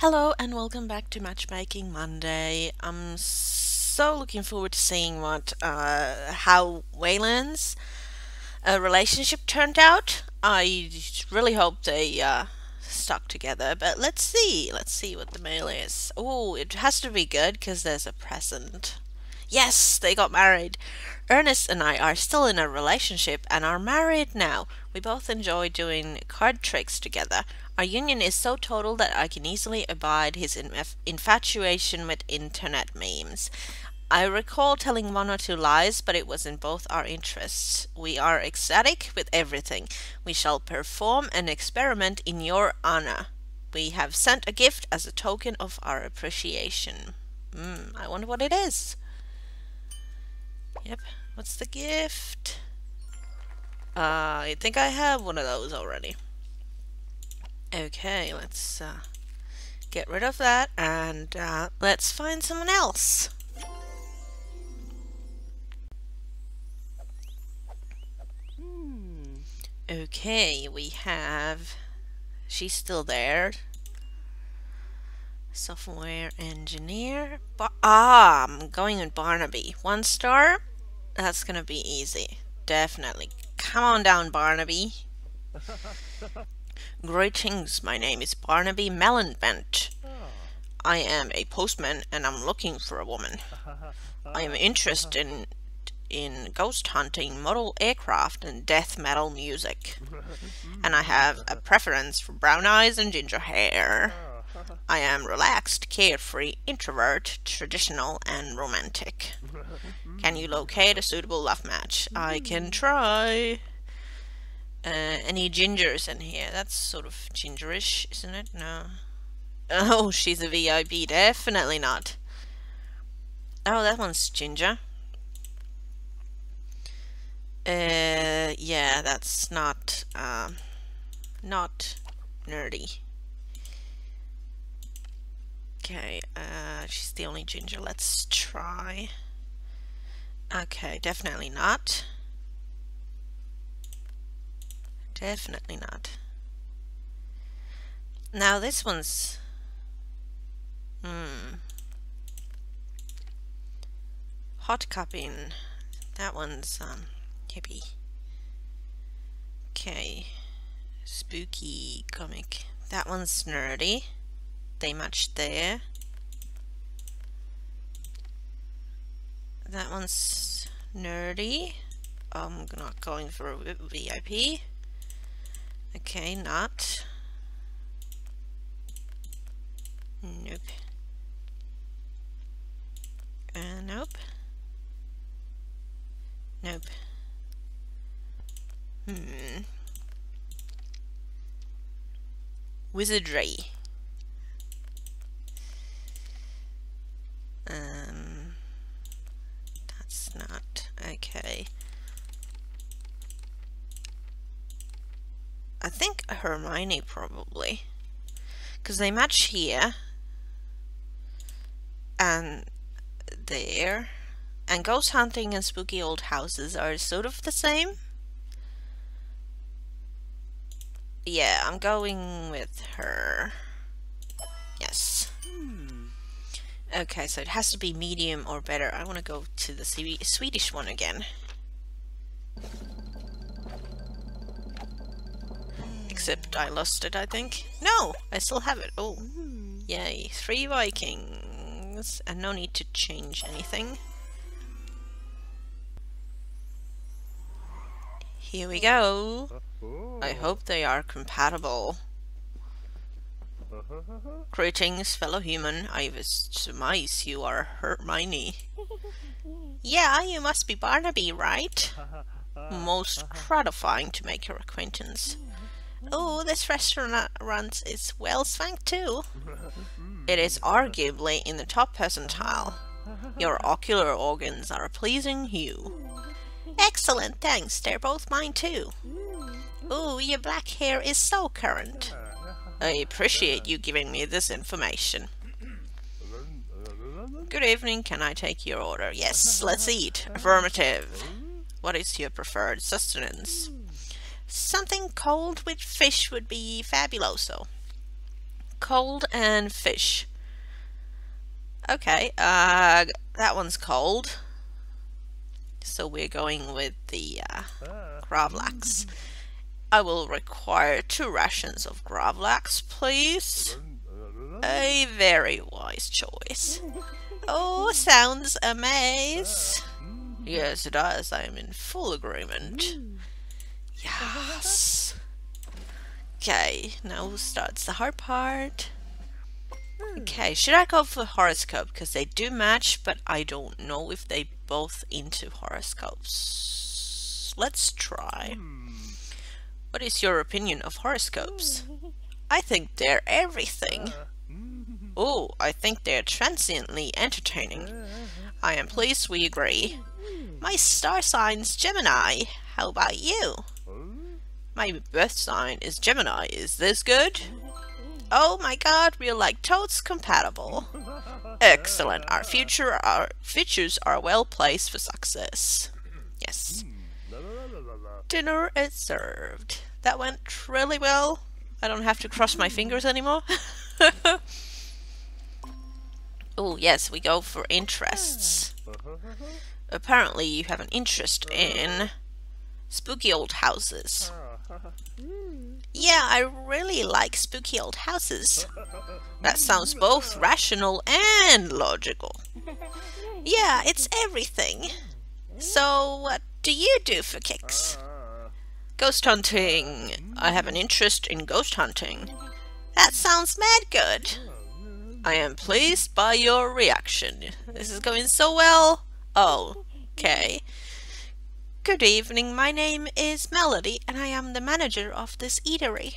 Hello and welcome back to Matchmaking Monday. I'm so looking forward to seeing what uh, how Wayland's uh, relationship turned out. I really hope they uh, stuck together, but let's see. Let's see what the mail is. Oh, it has to be good because there's a present. Yes, they got married. Ernest and I are still in a relationship and are married now. We both enjoy doing card tricks together. Our union is so total that I can easily abide his inf- infatuation with internet memes. I recall telling one or two lies, but it was in both our interests. We are ecstatic with everything. We shall perform an experiment in your honor. We have sent a gift as a token of our appreciation. Hmm, I wonder what it is. Yep. What's the gift? Uh, I think I have one of those already. Okay, let's uh, get rid of that and uh, let's find someone else. Okay, we have. She's still there. Software engineer. Ah, I'm going with Barnaby. One star. That's gonna be easy. Definitely. Come on down, Barnaby. Greetings, my name is Barnaby Melonbent. Oh. I am a postman and I'm looking for a woman. I am interested in, in ghost hunting, model aircraft, and death metal music. And I have a preference for brown eyes and ginger hair. Oh. I am relaxed, carefree, introvert, traditional, and romantic. Can you locate a suitable love match? I can hmm. try. Uh, any gingers in here? That's sort of gingerish, isn't it? No. Oh, she's a VIP. Definitely not. Oh, that one's ginger. Uh, yeah, that's not, um, not nerdy. Okay, uh, she's the only ginger. Let's try. Okay, definitely not. Definitely not. Now this one's... Hmm. Hot cupping. That one's, um, hippie. Okay. Spooky comic. That one's nerdy. They match there. That one's nerdy. I'm not going for a VIP. Okay, not. Nope. Uh, nope. Nope. Hmm. Wizardry. Um, that's not okay. I think Hermione probably. Because they match here. And there. And ghost hunting and spooky old houses are sort of the same. Yeah, I'm going with her. Yes. Hmm. Okay, so it has to be medium or better. I want to go to the Swedish one again. I lost it, I think. No, I still have it. Oh, hmm. yay. Three Vikings. And no need to change anything. Here we go. I hope they are compatible. Greetings, fellow human. I surmise you are Hermione. yeah, you must be Barnaby, right? Most gratifying to make your acquaintance. Oh, this restaurant runs is well swanked too. It is arguably in the top percentile. Your ocular organs are a pleasing hue. Excellent, thanks. They're both mine too. Ooh, your black hair is so current. I appreciate you giving me this information. Good evening, can I take your order? Yes, let's eat. Affirmative. What is your preferred sustenance? Something cold with fish would be fabuloso. cold and fish. Okay, uh, that one's cold. So we're going with the uh, Gravlax. I will require two rations of Gravlax, please. A very wise choice. Oh, sounds amaze. Yes, it does. I am in full agreement. Yes. Okay, now starts the hard part. Hmm. Okay, should I go for horoscope? Because they do match, but I don't know if they both into horoscopes. Let's try. Hmm. What is your opinion of horoscopes? I think they're everything. Oh, I think they're transiently entertaining. I am pleased we agree. Hmm. My star sign's Gemini. How about you? My birth sign is Gemini. Is this good? Oh my god, we're like totes compatible. Excellent. Our future our futures are well placed for success. Yes. Dinner is served. That went really well. I don't have to cross my fingers anymore. oh yes, we go for interests. Apparently you have an interest in spooky old houses. Mm. Yeah, I really like spooky old houses. That sounds both rational and logical. Yeah, it's everything. So, what do you do for kicks? Ghost hunting. I have an interest in ghost hunting. That sounds mad good. I am pleased by your reaction. This is going so well. Oh, okay. Good evening, my name is Melody and I am the manager of this eatery.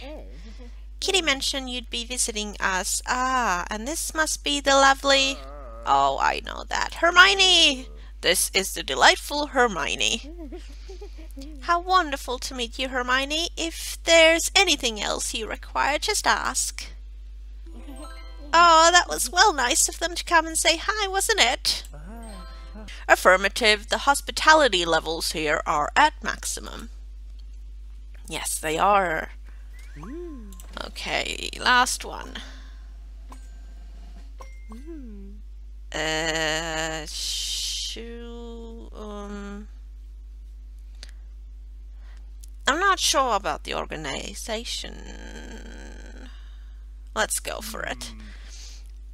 Kitty mentioned you'd be visiting us. Ah, and this must be the lovely... Oh, I know that. Hermione! This is the delightful Hermione. How wonderful to meet you, Hermione. If there's anything else you require, just ask. Oh, that was well nice of them to come and say hi, wasn't it? Affirmative, the hospitality levels here are at maximum. Yes, they are. Okay, last one. Uh, um... I'm not sure about the organization. Let's go for it.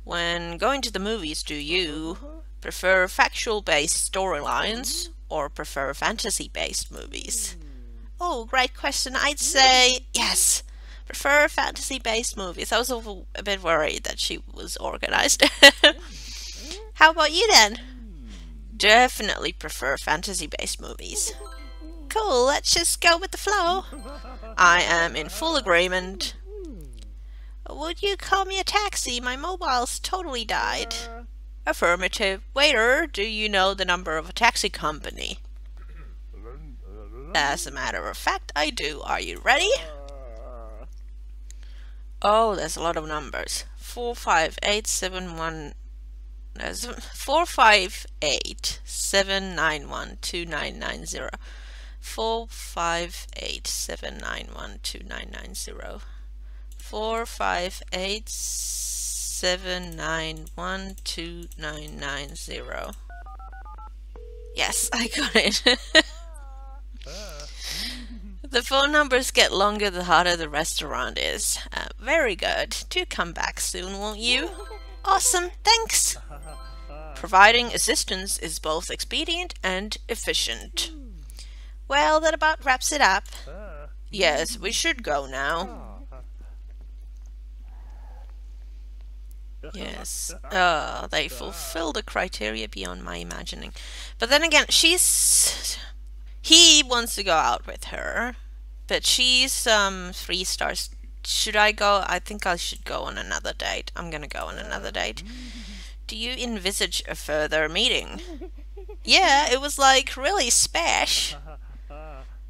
When going to the movies, do you Prefer factual-based storylines or prefer fantasy-based movies? Oh, great question. I'd say yes. Prefer fantasy-based movies. I was a, bit worried that she was organized. How about you then? Definitely prefer fantasy-based movies. Cool, let's just go with the flow. I am in full agreement. Would you call me a taxi? My mobile's totally died. Affirmative. Waiter, do you know the number of a taxi company? As a matter of fact, I do. Are you ready? Oh, there's a lot of numbers. Four five eight seven one. Uh, there's four five eight seven nine one two nine nine zero. Four five eight seven nine one two nine nine zero. Four five eight seven nine one two nine nine zero. Yes, I got it. the phone numbers get longer the hotter the restaurant is. Uh, very good. Do come back soon, won't you? Awesome, thanks. Providing assistance is both expedient and efficient. Well, that about wraps it up. Yes, we should go now. Yes. Uh, they fulfill the criteria beyond my imagining. But then again, she's... He wants to go out with her. But she's um three stars. Should I go? I think I should go on another date. I'm gonna go on another date. Do you envisage a further meeting? Yeah, it was like really special.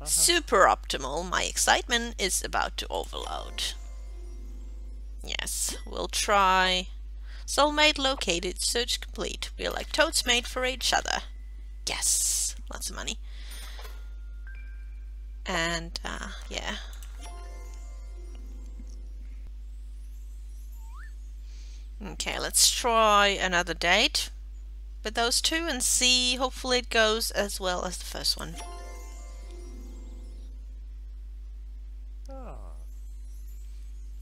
Super optimal. My excitement is about to overload. Yes, we'll try Soulmate located, search complete. We're like totes made for each other. Yes, lots of money. And, uh, yeah. Okay, let's try another date with those two and see. Hopefully it goes as well as the first one.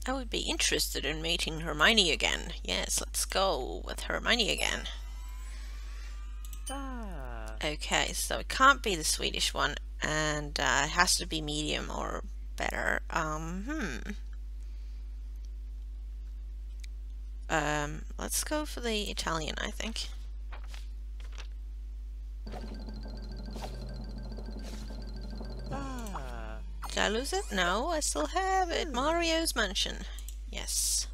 I would be interested in meeting Hermione again. Yes, let's go with Hermione again. Ah. Okay, so it can't be the Swedish one, and uh, it has to be medium or better. Um, hmm. Um, let's go for the Italian, I think. Did I lose it? No, I still have it. Hmm. Mario's Mansion. Yes.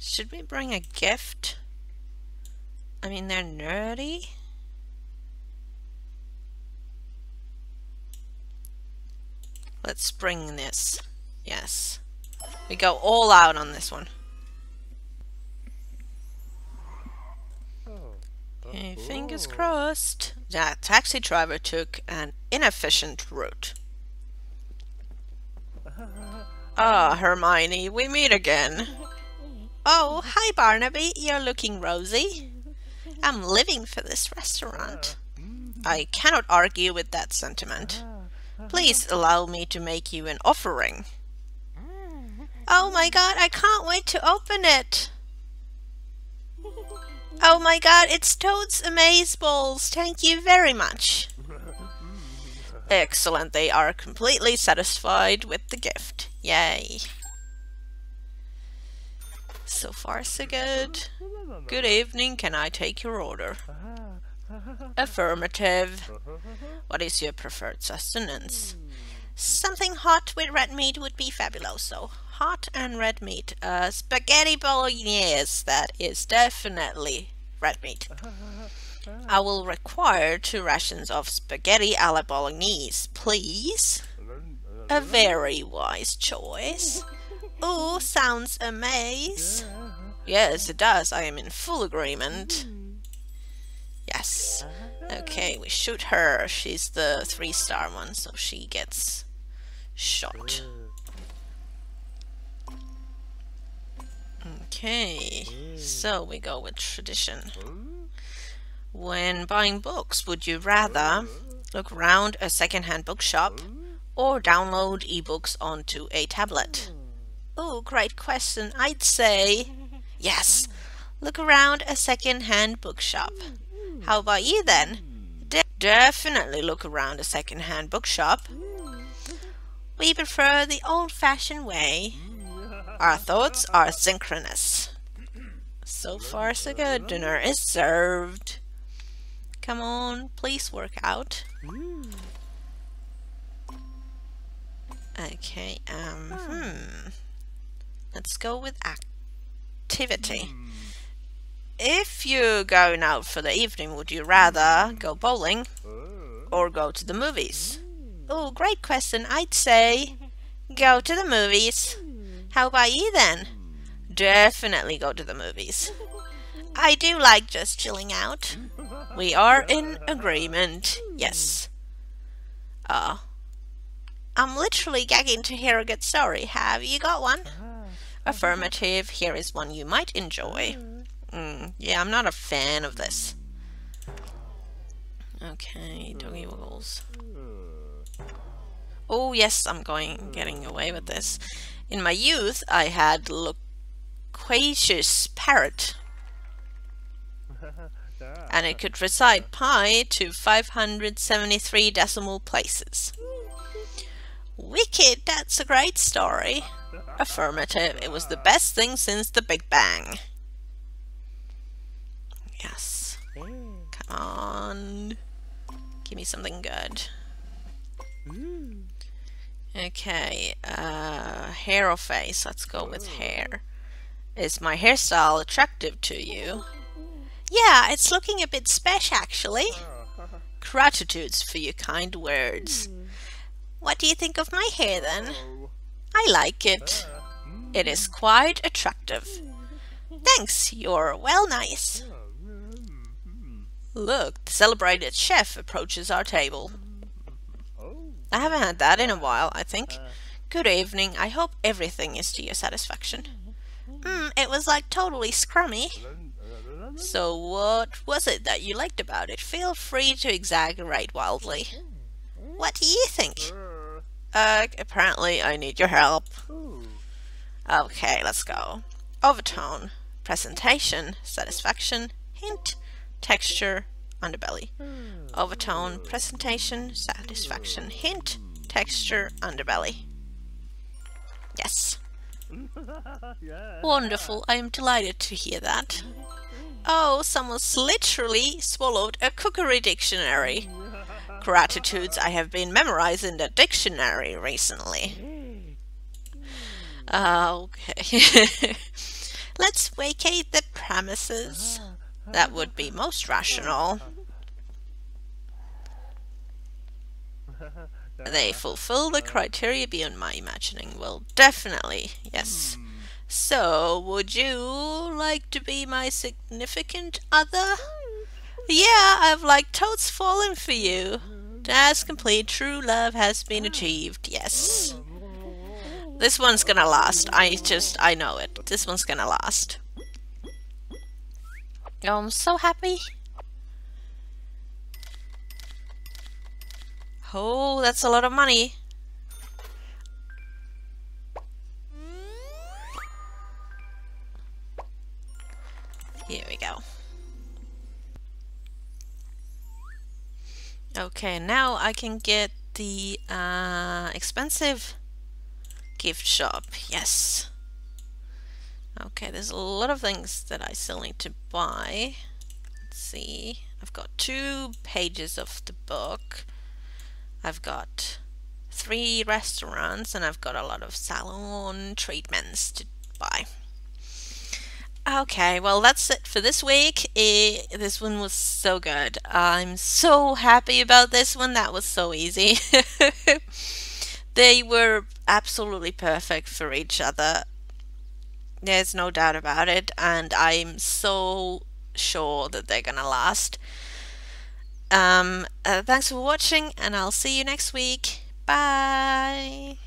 Should we bring a gift? I mean, they're nerdy. Let's bring this. Yes. We go all out on this one. Oh. Okay, fingers Oh. crossed. That taxi driver took an inefficient route. Ah, Hermione, we meet again. Oh, hi Barnaby, you're looking rosy. I'm living for this restaurant. I cannot argue with that sentiment. Please allow me to make you an offering. Oh my god, I can't wait to open it. Oh my god, it's Toad's Amaze Balls. Thank you very much. Excellent, they are completely satisfied with the gift. Yay. So far, so good. Good evening, can I take your order? Affirmative. What is your preferred sustenance? Something hot with red meat would be fabuloso. Hot and red meat. Uh, spaghetti bolognese, that is definitely red meat. I will require two rations of spaghetti alla bolognese, please. A very wise choice. Ooh, sounds amaze. Yes, it does. I am in full agreement. Yes. Okay, we shoot her. She's the three star one, so she gets shot. Okay, mm. so we go with tradition. When buying books, would you rather look around a second-hand bookshop or download ebooks onto a tablet? Oh, great question. I'd say yes. Look around a second-hand bookshop. How about you then? Mm. De- definitely look around a second-hand bookshop. We prefer the old-fashioned way. Our thoughts are synchronous. So far, so good. Dinner is served. Come on, please work out. Okay, um, hmm. Let's go with activity. If you're going out for the evening, would you rather go bowling or go to the movies? Oh, great question. I'd say go to the movies. How about you then? Definitely go to the movies. I do like just chilling out. We are in agreement. Yes. Uh, I'm literally gagging to hear a good story. Have you got one? Affirmative. Here is one you might enjoy. Mm, yeah, I'm not a fan of this. Okay, doggy wiggles. Oh yes, I'm going getting away with this. In my youth, I had loquacious parrot, and it could recite pi to 573 decimal places. Wicked, that's a great story. Affirmative, it was the best thing since the Big Bang. Yes. Come on. Give me something good. Okay, uh, hair or face? Let's go with hair. Is my hairstyle attractive to you? Yeah, it's looking a bit special actually. Oh. Gratitudes for your kind words. Hmm. What do you think of my hair then? Oh. I like it. Uh, hmm. It is quite attractive. Thanks, you're well nice. Hmm, Look, the celebrated chef approaches our table. I haven't had that in a while, I think. Good evening. I hope everything is to your satisfaction. Mm, it it was like totally scrummy. So, what was it that you liked about it? Feel free to exaggerate wildly. What do you think? Uh, apparently I need your help. Okay, let's go. Overtone, presentation, satisfaction, hint, texture, underbelly. Overtone, presentation, satisfaction, hint, texture, underbelly. Yes. Wonderful. I am delighted to hear that. Oh, someone's literally swallowed a cookery dictionary. Gratitudes I have been memorizing the dictionary recently. Uh, okay. Let's vacate the premises. That would be most rational. They fulfill the criteria beyond my imagining. Well, definitely, yes. Hmm. So, would you like to be my significant other? Yeah, I've like totes fallen for you. Task complete. True love has been achieved. Yes. This one's gonna last. I just, I know it. This one's gonna last. Oh, I'm so happy. Oh, that's a lot of money. Here we go. Okay, now I can get the uh, expensive gift shop. Yes. Okay, there's a lot of things that I still need to buy. Let's see. I've got two pages of the book. I've got three restaurants and I've got a lot of salon treatments to buy. Okay, well, that's it for this week. Eh, this one was so good. I'm so happy about this one. That was so easy. they were absolutely perfect for each other. There's no doubt about it. And I'm so sure that they're gonna last. Um, uh, thanks for watching, and I'll see you next week. Bye.